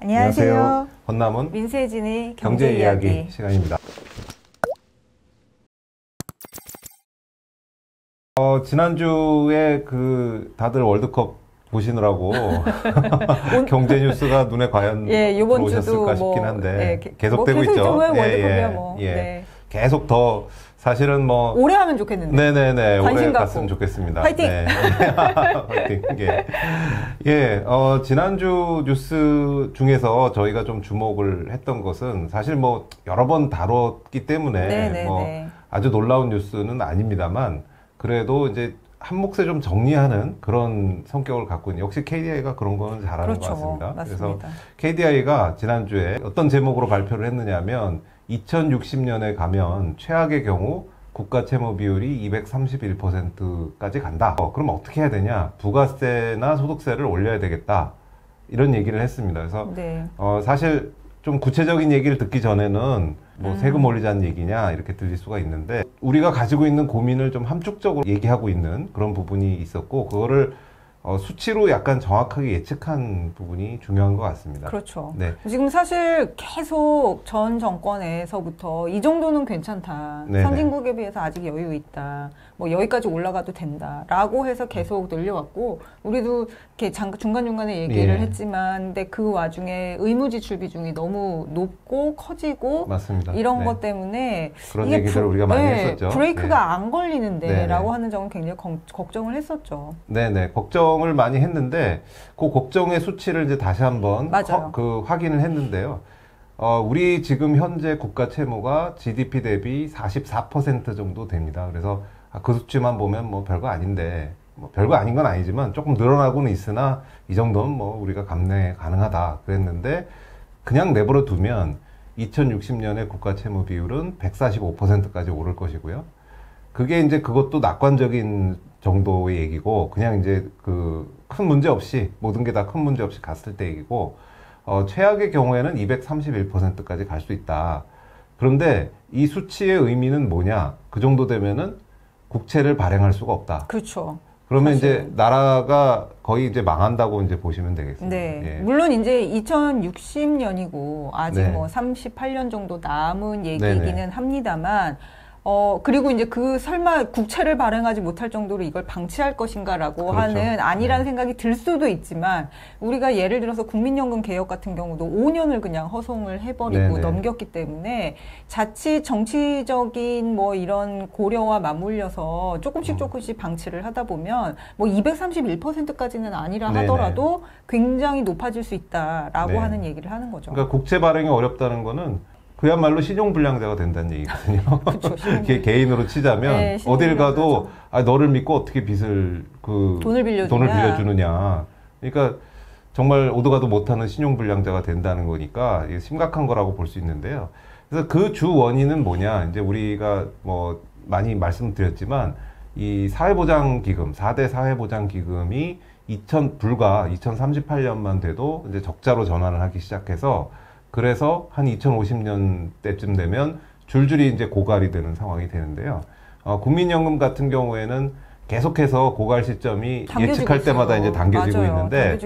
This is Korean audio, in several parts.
안녕하세요. 권남은 민세진의 경제, 이야기. 시간입니다. 어, 지난주에 그 다들 월드컵 보시느라고 경제 뉴스가 눈에 과연 예, 이번 주도 들어오셨을까 뭐, 싶긴 한데 예, 게- 계속되고 뭐 계속 있죠. 예, 월드컵이야 예, 뭐. 예. 네. 계속 더 사실은 뭐 오래 하면 좋겠는데. 네네네. 관심 오래 갖고. 갔으면 좋겠습니다. 화이팅! 네. 화이팅! 예. 예, 어, 지난주 뉴스 중에서 저희가 좀 주목을 했던 것은 사실 뭐 여러 번 다뤘기 때문에 네네네. 뭐 아주 놀라운 뉴스는 아닙니다만 그래도 이제 한 몫에 좀 정리하는 그런 성격을 갖고 있는 역시 KDI가 그런 거는 잘하는 그렇죠. 것 같습니다. 그래서 맞습니다. KDI가 지난주에 어떤 제목으로 발표를 했느냐면 2060년에 가면 최악의 경우 국가 채무 비율이 231%까지 간다. 어, 그럼 어떻게 해야 되냐? 부가세나 소득세를 올려야 되겠다. 이런 얘기를 했습니다. 그래서 네. 어, 사실 좀 구체적인 얘기를 듣기 전에는 뭐 음. 세금 올리자는 얘기냐 이렇게 들릴 수가 있는데 우리가 가지고 있는 고민을 좀 함축적으로 얘기하고 있는 그런 부분이 있었고 그거를 어, 수치로 약간 정확하게 예측한 부분이 중요한 것 같습니다. 그렇죠. 네. 지금 사실 계속 전 정권에서부터 이 정도는 괜찮다. 네네. 선진국에 비해서 아직 여유 있다. 뭐 여기까지 올라가도 된다 라고 해서 계속 늘려왔고 우리도 이렇게 중간 중간에 얘기를 예. 했지만 근데 그 와중에 의무지출 비중이 너무 높고 커지고 맞습니다. 이런 네. 것 때문에 그런 브- 우리가 많이 네, 했었죠. 브레이크가 네. 안 걸리는데 라고 네네. 하는 점은 굉장히 걱- 걱정을 했었죠. 네네 걱정 을 많이 했는데 그 걱정의 수치를 이제 다시 한번. 허- 그 확인을 했는데요. 어, 우리 지금 현재 국가 채무가 GDP 대비 44% 정도 됩니다. 그래서 아, 그 수치만 보면 뭐 별거 아닌데 뭐 별거 아닌 건 아니지만 조금 늘어나고는 있으나 이 정도는 뭐 우리가 감내 가능하다 그랬는데 그냥 내버려 두면 2060년에 국가 채무 비율은 145%까지 오를 것이고요. 그게 이제 그것도 낙관적인 정도의 얘기고 그냥 이제 그 큰 문제 없이 모든 게 다 큰 문제 없이 갔을 때 얘기고 어, 최악의 경우에는 231%까지 갈 수 있다. 그런데 이 수치의 의미는 뭐냐? 그 정도 되면은 국채를 발행할 수가 없다. 그렇죠. 그러면 사실. 이제 나라가 거의 이제 망한다고 이제 보시면 되겠습니다. 네. 예. 물론 이제 2060년이고 아직 네. 뭐 38년 정도 남은 얘기이기는 네네. 합니다만 어 그리고 이제 그 설마 국채를 발행하지 못할 정도로 이걸 방치할 것인가라고 그렇죠. 하는 아니라는 네. 생각이 들 수도 있지만 우리가 예를 들어서 국민연금 개혁 같은 경우도 5년을 그냥 허송을 해버리고 네네. 넘겼기 때문에 자칫 정치적인 뭐 이런 고려와 맞물려서 조금씩 음. 조금씩 방치를 하다 보면 뭐 231%까지는 아니라 네네. 하더라도 굉장히 높아질 수 있다라고 네. 하는 얘기를 하는 거죠. 그러니까 국채 발행이 어렵다는 거는 그야말로 신용불량자가 된다는 얘기거든요. 그쵸, 개인으로 치자면 네, 어딜 가도. 아 너를 믿고 어떻게 빚을 그 돈을 빌려주냐. 돈을 빌려주느냐. 그러니까 정말 오도 가도 못하는 신용불량자가 된다는 거니까 심각한 거라고 볼 수 있는데요. 그래서 그 주 원인은 뭐냐? 이제 우리가 뭐 많이 말씀드렸지만 이 사회보장기금, 4대 사회보장기금이 2000 불과 2038년만 돼도 이제 적자로 전환을 하기 시작해서 그래서 한 2050년 때쯤 되면 줄줄이 이제 고갈이 되는 상황이 되는데요. 어, 국민연금 같은 경우에는 계속해서 고갈 시점이 예측할 때마다 있어요. 이제 당겨지고 맞아요. 있는데.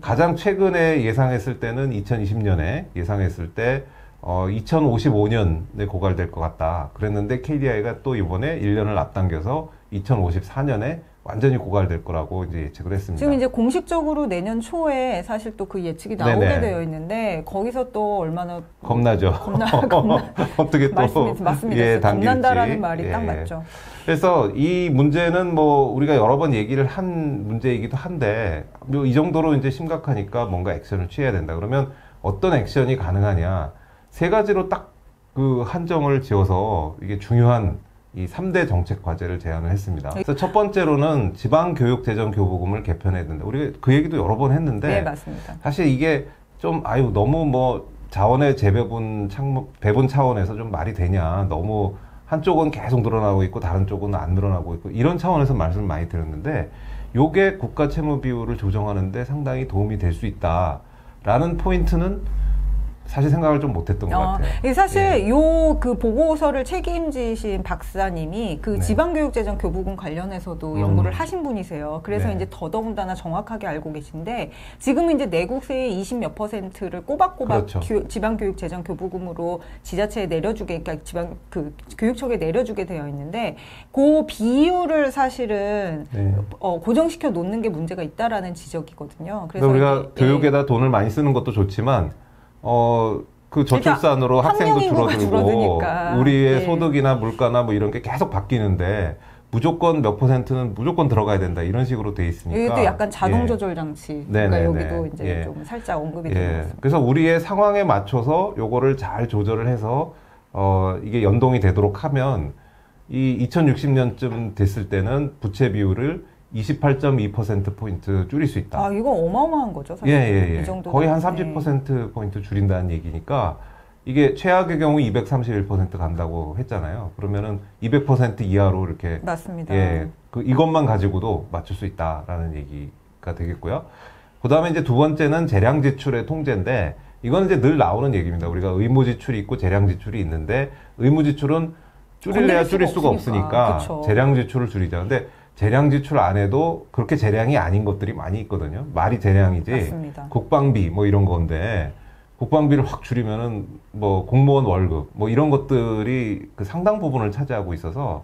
가장 최근에 예상했을 때는 2020년에 예상했을 때 어, 2055년에 고갈될 것 같다. 그랬는데 KDI가 또 이번에 1년을 앞당겨서 2054년에 완전히 고갈될 거라고 이제 예측을 했습니다. 지금 이제 공식적으로 내년 초에 사실 또 그 예측이 나오게 네네. 되어 있는데 거기서 또 얼마나 겁나죠. 겁나 겁나 어떻게 또 말씀이 맞습니다. 예. 겁난다라는 말이 딱 예. 맞죠. 그래서 이 문제는 뭐 우리가 여러 번 얘기를 한 문제이기도 한데 뭐이 정도로 이제 심각하니까 뭔가 액션을 취해야 된다. 그러면 어떤 액션이 가능하냐? 세 가지로 딱 그 한정을 지어서 이게 중요한 이 3대 정책 과제를 제안을 했습니다. 그래서 첫 번째로는 지방교육재정교부금을 개편해야 된다. 우리가 그 얘기도 여러 번 했는데 네, 맞습니다. 사실 이게 좀 아유 너무 뭐 자원의 재배분 창 배분 차원에서 좀 말이 되냐 너무 한쪽은 계속 늘어나고 있고 다른 쪽은 안 늘어나고 있고 이런 차원에서 말씀을 많이 드렸는데 요게 국가 채무 비율을 조정하는데 상당히 도움이 될 수 있다라는 포인트는 사실 생각을 좀 못했던 것 어, 같아요. 사실 예. 요그 보고서를 책임지신 박사님이 그 네. 지방교육재정 교부금 관련해서도 음. 연구를 하신 분이세요. 그래서 네. 이제 더더군다나 정확하게 알고 계신데 지금은 이제 내국세의 20몇 퍼센트를 꼬박꼬박 그렇죠. 교- 지방교육재정 교부금으로 지자체에 내려주게 그러니까 지방 그 교육청에 내려주게 되어 있는데 그 비율을 사실은 네. 어, 고정시켜 놓는 게 문제가 있다라는 지적이거든요. 그래서 그래서 우리가 이게, 예. 교육에다 돈을 많이 쓰는 것도 좋지만 어. 그 저출산으로 일단 학생도 줄어들고 줄어드니까. 우리의 예. 소득이나 물가나 뭐 이런 게 계속 바뀌는데 무조건 몇 퍼센트는 무조건 들어가야 된다 이런 식으로 돼 있으니까 이것도 약간 자동 예. 조절 장치. 네, 그러니까 네, 여기도 네. 이제 예. 좀 살짝 언급이 되는 것 예. 같습니다. 그래서 우리의 상황에 맞춰서 요거를 잘 조절을 해서 어 이게 연동이 되도록 하면 이 2060년쯤 됐을 때는 부채 비율을 28.2% 포인트 줄일 수 있다. 아 이거 어마어마한 거죠, 예, 사실. 예, 예. 이 정도 거의 한 30% 포인트 줄인다는 얘기니까 이게 최악의 경우 231% 간다고 했잖아요. 그러면은 200% 이하로 이렇게 맞습니다. 예, 그 이것만 가지고도 맞출 수 있다라는 얘기가 되겠고요. 그 다음에 이제 두 번째는 재량 지출의 통제인데, 이건 이제 늘 나오는 얘기입니다. 우리가 의무 지출이 있고 재량 지출이 있는데, 의무 지출은 줄일래야 줄일 수가 없으니까. 없으니까. 재량 지출을 줄이자. 근데 재량 지출 안에도 그렇게 재량이 아닌 것들이 많이 있거든요. 말이 재량이지. 맞습니다. 국방비 뭐 이런 건데, 국방비를 확 줄이면은 뭐 공무원 월급 뭐 이런 것들이 그 상당 부분을 차지하고 있어서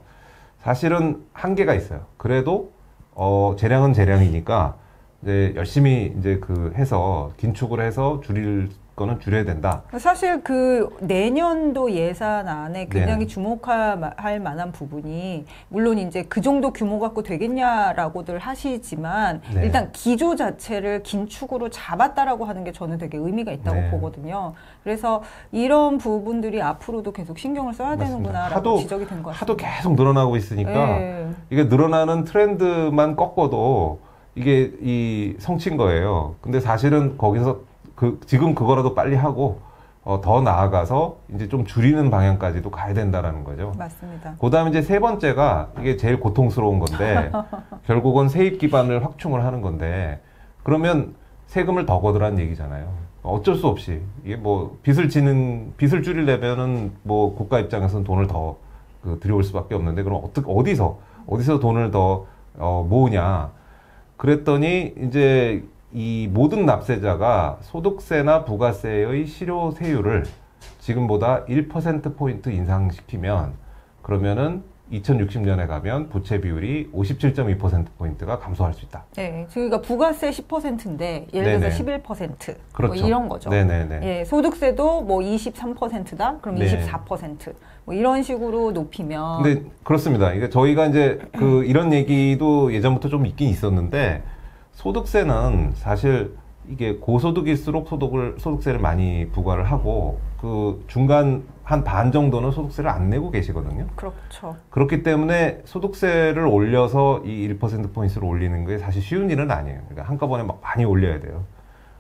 사실은 한계가 있어요. 그래도 어 재량은 재량이니까 이제 열심히 이제 그 해서 긴축을 해서 줄일 거는 줄여야 된다. 사실 그 내년도 예산 안에 굉장히 네네. 주목할 만한 부분이 물론 이제 그 정도 규모 갖고 되겠냐라고들 하시지만 네. 일단 기조 자체를 긴축으로 잡았다라고 하는 게 저는 되게 의미가 있다고 네. 보거든요. 그래서 이런 부분들이 앞으로도 계속 신경을 써야 맞습니다. 되는구나라고 하도- 지적이 된 것 같습니다. 하도 계속 늘어나고 있으니까 예. 이게 늘어나는 트렌드만 꺾어도 이게 이 성취인 거예요. 근데 사실은 거기서 그 지금 그거라도 빨리 하고 어, 더 나아가서 이제 좀 줄이는 방향까지도 가야 된다라는 거죠. 맞습니다. 그다음에 이제 세 번째가 이게 제일 고통스러운 건데 결국은 세입 기반을 확충을 하는 건데 그러면 세금을 더 걷으라는 얘기잖아요. 어쩔 수 없이 이게 뭐 빚을 지는 빚을 줄이려면은 뭐 국가 입장에서는 돈을 더 그 들여올 수밖에 없는데 그럼 어떻게 어디서 어디서 돈을 더 어, 모으냐 그랬더니 이제 이 모든 납세자가 소득세나 부가세의 실효 세율을 지금보다 1% 포인트 인상시키면 그러면은 2060년에 가면 부채 비율이 57.2% 포인트가 감소할 수 있다. 네, 그러니까 부가세 10%인데 예를 들어서 11%뭐 그렇죠. 이런 거죠. 네네네. 예, 소득세도 뭐 23%다. 그럼 네. 24%뭐 이런 식으로 높이면 근데 그렇습니다. 이게 저희가 이제 그 이런 얘기도 예전부터 좀 있긴 있었는데 소득세는 사실 이게 고소득일수록 소득을 소득세를 많이 부과를 하고 그 중간 한 반 정도는 소득세를 안 내고 계시거든요. 그렇죠. 그렇기 때문에 소득세를 올려서 이 1% 포인트를 올리는 게 사실 쉬운 일은 아니에요. 그러니까 한꺼번에 막 많이 올려야 돼요.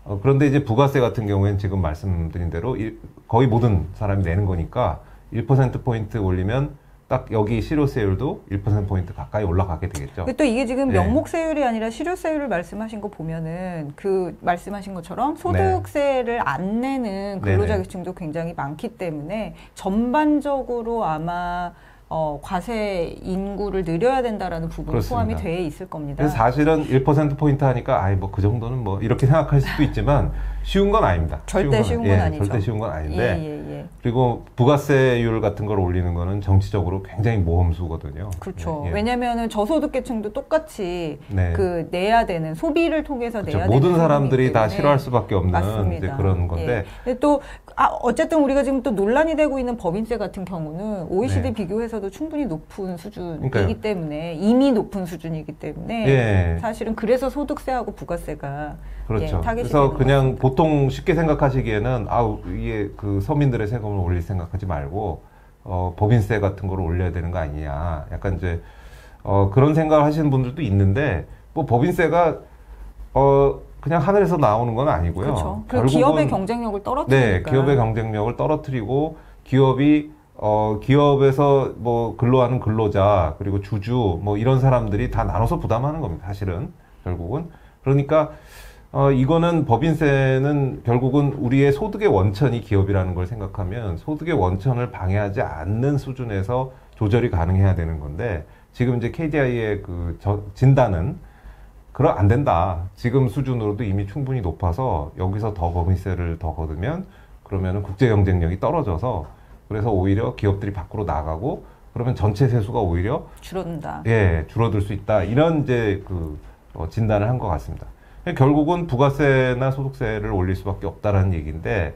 어, 그런데 이제 부가세 같은 경우에는 지금 말씀드린 대로 일- 거의 모든 사람이 내는 거니까 1% 포인트 올리면 딱 여기 실효세율도 1% 포인트 가까이 올라가게 되겠죠. 근데 또 이게 지금 네. 명목세율이 아니라 실효세율을 말씀하신 거 보면은 그 말씀하신 것처럼 소득세를 안 내는 근로자. 계층도 굉장히 많기 때문에 전반적으로 아마 어, 과세 인구를 늘려야 된다라는 부분이 그렇습니다. 포함이 돼 있을 겁니다. 그래서 사실은 1% 포인트 하니까 아이 뭐 그 정도는 뭐 이렇게 생각할 수도 있지만 쉬운 건 아닙니다. 절대 쉬운 건 예, 아니죠. 절대 쉬운 건 아닌데 예, 예, 예. 그리고 부가세율 같은 걸 올리는 거는 정치적으로 굉장히 모험수거든요. 그렇죠. 예, 예. 왜냐면은 저소득계층도 똑같이 네. 그 내야 되는 소비를 통해서 그렇죠. 내야 모든 되는 사람들이 다 싫어할 수밖에 없는 맞습니다. 이제 그런 건데 또 아, 어쨌든 우리가 지금 또 논란이 되고 있는 법인세 같은 경우는 OECD 네. 비교해서도 충분히 높은 수준이기 그러니까요. 때문에 이미 높은 수준이기 때문에 예. 사실은 그래서 소득세하고 부가세가 그렇죠. 예, 그래서 그냥. 보통 쉽게 생각하시기에는 아 이게 그 서민들의 세금을 올릴 생각하지 말고 어, 법인세 같은 거를 올려야 되는 거 아니냐. 약간 이제 어, 그런 생각을 하시는 분들도 있는데 뭐 법인세가 어 그냥 하늘에서 나오는 건 아니고요. 그렇죠. 결국은 기업의 경쟁력을 떨어뜨리니까 네, 기업의 경쟁력을 떨어뜨리고 기업이 어 기업에서 뭐 근로하는 근로자 그리고 주주 뭐 이런 사람들이 다 나눠서 부담하는 겁니다. 사실은 결국은 그러니까 어, 이거는 법인세는 결국은 우리의 소득의 원천이 기업이라는 걸 생각하면 소득의 원천을 방해하지 않는 수준에서 조절이 가능해야 되는 건데 지금 이제 KDI의 그 저, 진단은 그럼 안 된다. 지금 수준으로도 이미 충분히 높아서 여기서 더 법인세를 더 거두면 그러면은 국제 경쟁력이 떨어져서 그래서 오히려 기업들이 밖으로 나가고 그러면 전체 세수가 오히려 줄어든다. 예 줄어들 수 있다 이런 이제 그 어, 진단을 한 것 같습니다. 결국은 부가세나 소득세를 올릴 수밖에 없다라는 얘기인데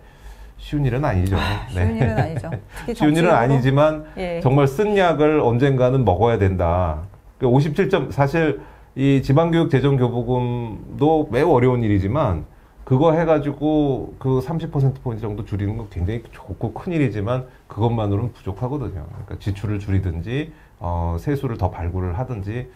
쉬운 일은 아니죠. 네. 쉬운 일은 아니죠. 쉬운 일은. 아니지만 예. 정말 쓴 약을 언젠가는 먹어야 된다. 57점 사실 이 지방교육 재정 교부금도 매우 어려운 일이지만 그거 해가지고 그 30% 포인트 정도 줄이는 건 굉장히 좋고 큰 일이지만 그것만으로는 부족하거든요. 그러니까 지출을 줄이든지 어, 세수를 더 발굴을 하든지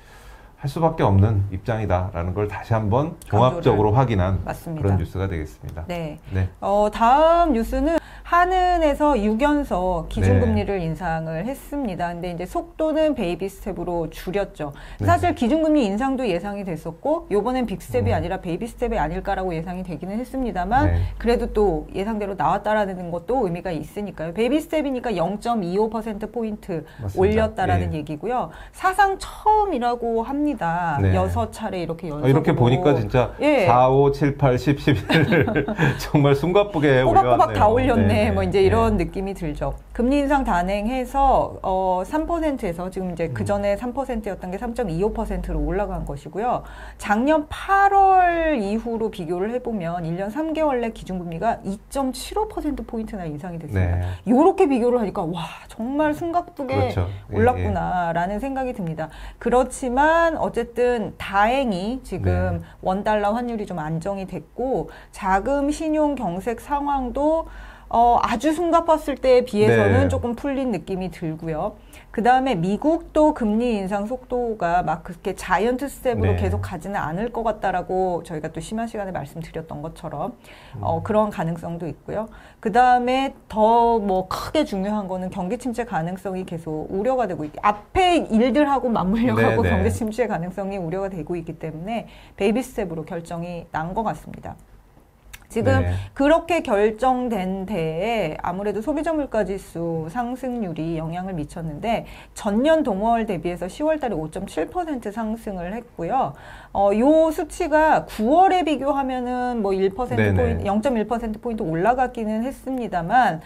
할 수밖에 없는 입장이다라는 걸 다시 한번 종합적으로 확인한 맞습니다. 그런 뉴스가 되겠습니다. 네. 네. 어, 다음 뉴스는 한은에서 6연속 네. 기준금리를 인상을 했습니다. 근데 이제 속도는 baby step으로 줄였죠. 네. 사실 기준금리 인상도 예상이 됐었고, 요번엔 big step이 음. 아니라 baby step이 아닐까라고 예상이 되기는 했습니다만, 네. 그래도 또 예상대로 나왔다라는 것도 의미가 있으니까요. baby step이니까 0.25%포인트 맞습니다. 올렸다라는 예. 얘기고요. 사상 처음이라고 합니다. 네. 여섯 차례 이렇게 연속으로. 어, 이렇게 보니까 진짜 예. 4, 5, 7, 8, 10, 11을 정말 숨가쁘게 꼬박꼬박 올려왔네요. 다 올렸네. 네, 뭐 네, 이제 네. 이런 느낌이 들죠. 금리 인상 단행해서 어 3%에서 지금 이제 음. 그 전에 3%였던 게 3.25%로 올라간 것이고요. 작년 8월 이후로 비교를 해보면 1년 3개월 내 기준금리가 2.75% 포인트나 인상이 됐습니다. 네. 요렇게 비교를 하니까 와 정말 숨가쁘게 그렇죠. 예, 올랐구나라는 생각이 듭니다. 그렇지만 어쨌든 다행히 지금 네. 원 달러 환율이 좀 안정이 됐고 자금 신용 경색 상황도 어, 아주 숨가팠을 때에 비해서는 네. 조금 풀린 느낌이 들고요. 그 다음에 미국도 금리 인상 속도가 막 그렇게 giant step으로 네. 계속 가지는 않을 것 같다라고 저희가 또 지난 시간에 말씀드렸던 것처럼 어, 그런 가능성도 있고요. 그 다음에 더 뭐 크게 중요한 거는 경기 침체 가능성이 계속 우려가 되고 있기 앞에 일들하고 맞물려 네, 가고 네. 경기 침체 가능성이 우려가 되고 있기 때문에 baby step으로 결정이 난 것 같습니다. 지금 네. 그렇게 결정된 데에 아무래도 소비자 물가 지수 상승률이 영향을 미쳤는데 전년 동월 대비해서 10월 달에 5.7% 상승을 했고요. 어, 요 수치가 9월에 비교하면은 뭐1% 네네. 포인트, 0.1% 포인트 올라가기는 했습니다만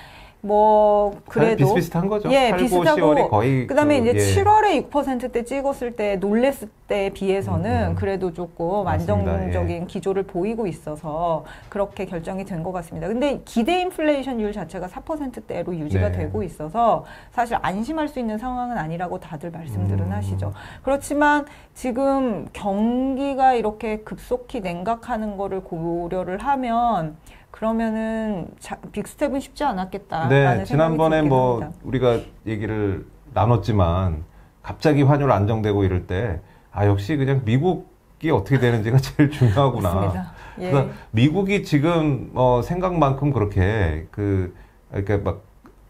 뭐 그래도 비슷비슷한 거죠. 예, 8, 9, 비슷하고 10월이 거의 그다음에 그, 이제 예. 7월에 6%대 찍었을 때 놀랬을 때에 비해서는 음, 음. 그래도 조금 맞습니다. 안정적인 기조를 보이고 있어서 그렇게 결정이 된 것 같습니다. 근데 기대 인플레이션율 자체가 4%대로 유지가 네. 되고 있어서 사실 안심할 수 있는 상황은 아니라고 다들 말씀들은 음. 하시죠. 그렇지만 지금 경기가 이렇게 급속히 냉각하는 거를 고려를 하면 그러면은 자, 빅스텝은 쉽지 않았겠다라는 네, 지난번에 뭐 합니다. 우리가 얘기를 나눴지만 갑자기 환율 안정되고 이럴 때 아 역시 그냥 미국이 어떻게 되는지가 제일 중요하구나. 예. 그래서 미국이 지금 어 생각만큼 그렇게 그 이렇게 막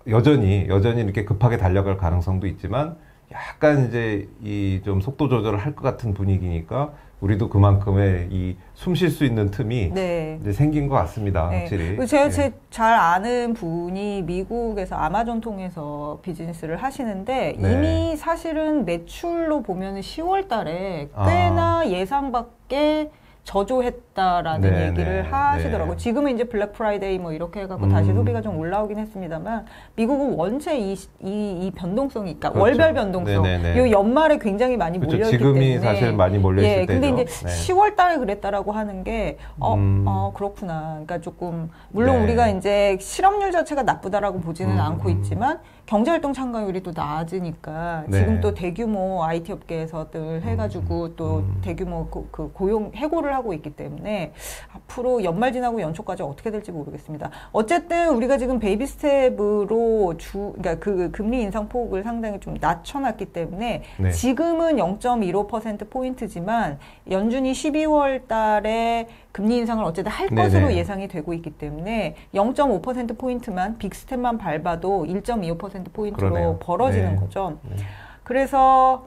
여전히 여전히 이렇게 급하게 달려갈 가능성도 있지만 약간 이제 이 좀 속도 조절을 할 것 같은 분위기니까 우리도 그만큼의 이 숨 쉴 수 있는 틈이 네. 이제 생긴 것 같습니다. 네. 확실히. 제가 예. 제잘 아는 분이 미국에서 아마존 통해서 비즈니스를 하시는데 네. 이미 사실은 매출로 보면 10월 달에 아. 꽤나 예상 밖에 저조했다라는 네, 얘기를 네, 하시더라고요. 네. 지금은 이제 Black Friday 뭐 이렇게 해갖고 음. 다시 소비가 좀 올라오긴 했습니다만 미국은 원체 이, 이, 이 변동성이, 그러니까 그렇죠. 월별 변동성, 네, 네, 네. 요 연말에 굉장히 많이 그렇죠. 몰려있기 지금이 때문에 사실 많이 몰려 있을 예, 근데 때죠. 이제 네. 10월 달에 그랬다라고 하는 게, 어, 음. 어, 그렇구나. 그러니까 조금, 물론 네. 우리가 이제 실업률 자체가 나쁘다라고 보지는 음, 않고 음. 있지만, 경제활동 참가율이 또 낮으니까, 네. 지금 또 대규모 IT 업계에서들 해가지고 또 음. 대규모 그, 그 고용, 해고를 하고 있기 때문에, 앞으로 연말 지나고 연초까지 어떻게 될지 모르겠습니다. 어쨌든 우리가 지금 baby step으로 주, 그러니까 그 금리 인상 폭을 상당히 좀 낮춰놨기 때문에, 네. 지금은 0.15%포인트지만 연준이 12월 달에 금리 인상을 어쨌든 할. 것으로 예상이 되고 있기 때문에 0.5%포인트만 빅스텝만 밟아도 1.25% 포인트로 그러네요. 벌어지는 네. 거죠. 네. 그래서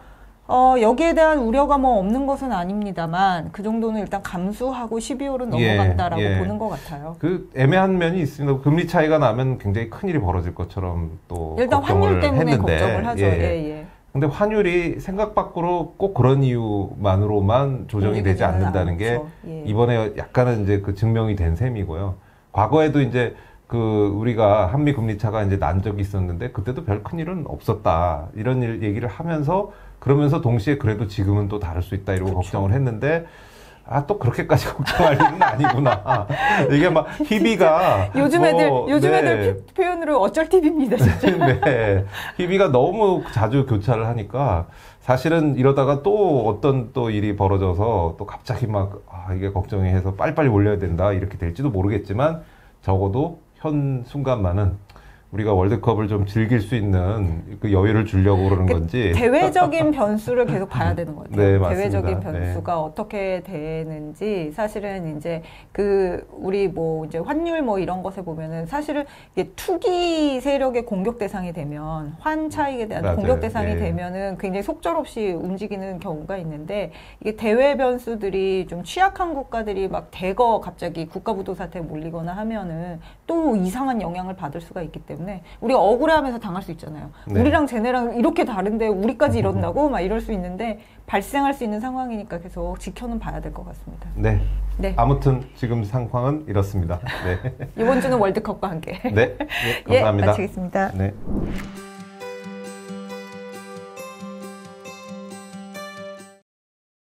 어, 여기에 대한 우려가 뭐 없는 것은 아닙니다만 그 정도는 일단 감수하고 12월은 예, 넘어간다라고 예. 보는 것 같아요. 그 애매한 면이 있습니다. 금리 차이가 나면 굉장히 큰 일이 벌어질 것처럼 또 일단 환율 때문에 했는데, 걱정을 하죠. 예. 예, 예. 근데 환율이 생각 밖으로 꼭 그런 이유만으로만 조정이 되지 않는다는 게 않죠. 예. 이번에 약간은 이제 그 증명이 된 셈이고요. 과거에도 이제 그 우리가 한미 금리 차가 이제 난 적이 있었는데 그때도 별 큰 일은 없었다 이런 일 얘기를 하면서 그러면서 동시에 그래도 지금은 또 다를 수 있다 이러고 걱정을 했는데 아 또 그렇게까지 걱정할 일은 아니구나 이게 막 희비가 요즘 뭐, 애들 요즘 네. 애들 피- 표현으로 어쩔 TV입니다, 진짜. 네. 희비가 너무 자주 교차를 하니까 사실은 이러다가 또 어떤 또 일이 벌어져서 또 갑자기 막 아, 이게 걱정이 해서 빨리빨리 올려야 된다 이렇게 될지도 모르겠지만 적어도 현 순간만은 우리가 월드컵을 좀 즐길 수 있는 그 여유를 주려고 그러는 건지 대외적인 변수를 계속 봐야 되는 것 같아요. 네, 맞습니다. 대외적인 네. 변수가 어떻게 되는지 사실은 이제 그 우리 뭐 이제 환율 뭐 이런 것에 보면은 사실은 이게 투기 세력의 공격 대상이 되면 환 차익에 대한 맞아요. 공격 대상이 예. 되면은 굉장히 속절없이 움직이는 경우가 있는데 이게 대외 변수들이 좀 취약한 국가들이 막 대거 갑자기 국가부도 사태에 몰리거나 하면은 또 이상한 영향을 받을 수가 있기 때문에 우리가 억울해하면서 당할 수 있잖아요. 네. 우리랑 쟤네랑 이렇게 다른데 우리까지 이런다고 막 이럴 수 있는데 발생할 수 있는 상황이니까 계속 지켜는 봐야 될 것 같습니다. 네 네. 아무튼 지금 상황은 이렇습니다. 네, 이번 주는 월드컵과 함께. 네, 네 예, 감사합니다. 마치겠습니다. 네.